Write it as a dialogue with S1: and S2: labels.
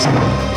S1: Peace.